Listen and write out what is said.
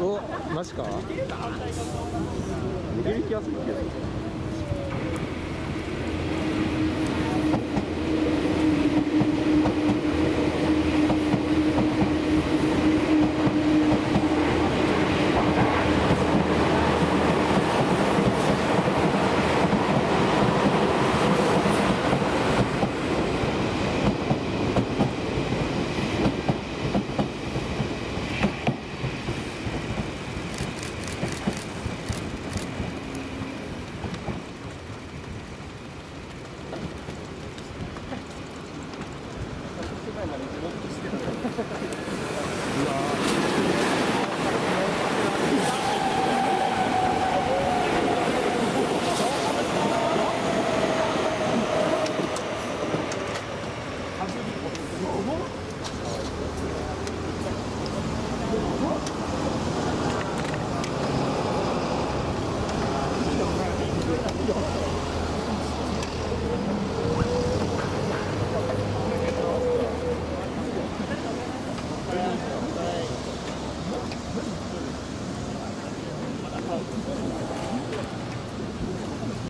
おマジか。気がするけど 어?